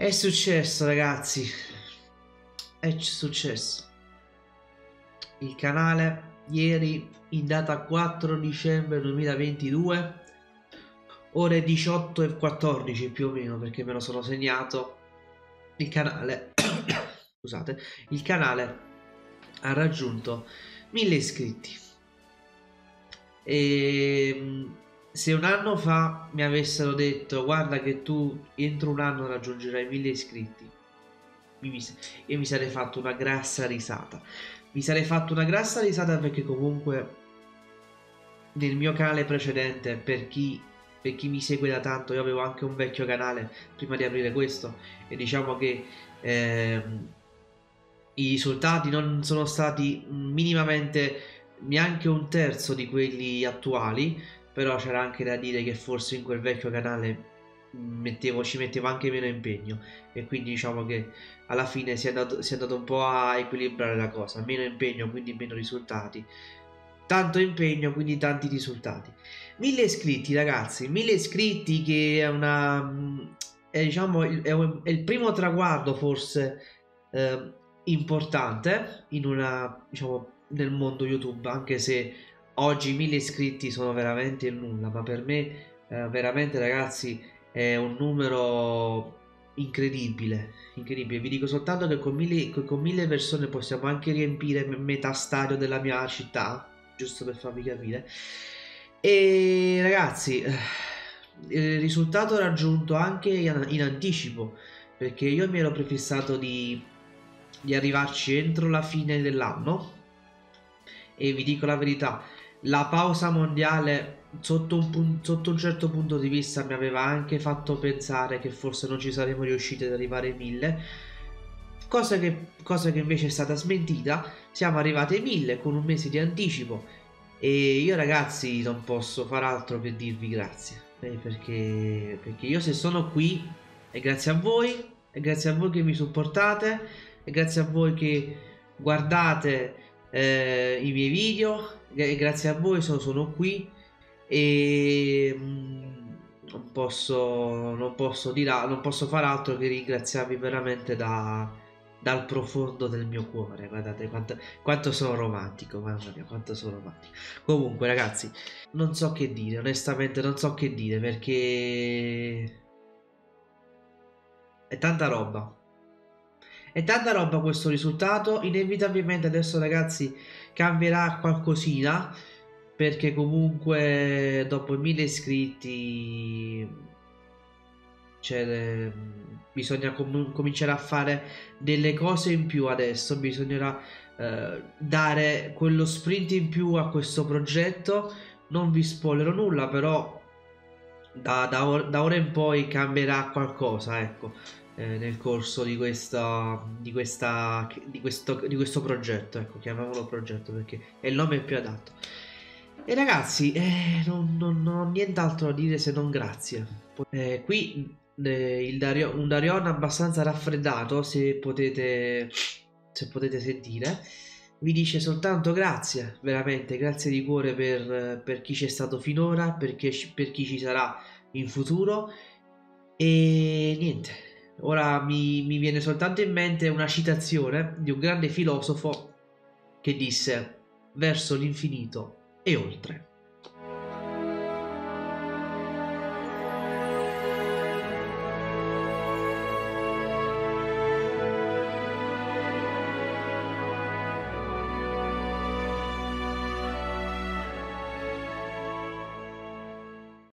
È successo ragazzi, è successo. Il canale ieri in data 4 dicembre 2022, ore 18 e 14 più o meno perché me lo sono segnato, il canale, scusate, il canale ha raggiunto 1000 iscritti. E se un anno fa mi avessero detto guarda che tu entro un anno raggiungerai 1000 iscritti io mi sarei fatto una grassa risata. Mi sarei fatto una grassa risata perché comunque nel mio canale precedente per chi, per chi mi segue da tanto io avevo anche un vecchio canale prima di aprire questo e diciamo che ehm, i risultati non sono stati minimamente neanche un terzo di quelli attuali però c'era anche da dire che forse in quel vecchio canale mettevo, ci mettevo anche meno impegno. E quindi diciamo che alla fine si è, andato, si è andato un po' a equilibrare la cosa. Meno impegno quindi meno risultati. Tanto impegno quindi tanti risultati. Mille iscritti ragazzi. Mille iscritti che è una è, diciamo è, un, è il primo traguardo forse eh, importante in una diciamo nel mondo youtube anche se oggi mille iscritti sono veramente nulla ma per me eh, veramente ragazzi è un numero incredibile, incredibile. Vi dico soltanto che con mille, con mille persone possiamo anche riempire metà stadio della mia città, giusto per farvi capire. E ragazzi, eh, il risultato raggiunto anche in anticipo, perché io mi ero prefissato di, di arrivarci entro la fine dell'anno. E vi dico la verità, la pausa mondiale sotto un, sotto un, certo punto di vista mi aveva anche fatto pensare che forse non ci saremmo riusciti ad arrivare ai 1000 cosa che, cosa che invece è stata smentita siamo arrivati ai 1000 con un mese di anticipo. E io ragazzi non posso far altro che dirvi grazie. Eh, perché, perché io se sono qui è grazie a voi è grazie a voi che mi supportate è grazie a voi che guardate eh, i miei video grazie a voi sono, sono qui e mm, non posso, non posso, dire, non posso fare altro che ringraziarvi veramente da, dal profondo del mio cuore. Guardate quanto, quanto, sono romantico, mamma mia, quanto sono romantico. Comunque, ragazzi, non so che dire, onestamente, non so che dire perché è tanta roba. È tanta roba questo risultato. Inevitabilmente adesso, ragazzi, cambierà qualcosina perché comunque dopo i mille iscritti cioè, bisogna com- cominciare a fare delle cose in più adesso. Bisognerà eh, dare quello sprint in più a questo progetto. Non vi spoilerò nulla però da, da, or- da ora in poi cambierà qualcosa ecco eh, nel corso di, questa, di, questa, di, questo, di questo progetto ecco chiamiamolo progetto perché è il nome più adatto e ragazzi, eh, non, non, non, ho nient'altro da dire se non grazie. Eh, qui eh, Dario, un Darion abbastanza raffreddato, se potete, se potete sentire, vi dice soltanto grazie, veramente grazie di cuore per, per chi c'è stato finora, perché, per chi ci sarà in futuro. E niente, ora mi, mi viene soltanto in mente una citazione di un grande filosofo che disse verso l'infinito e oltre.